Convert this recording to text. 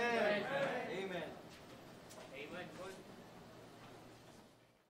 Amen. Amen.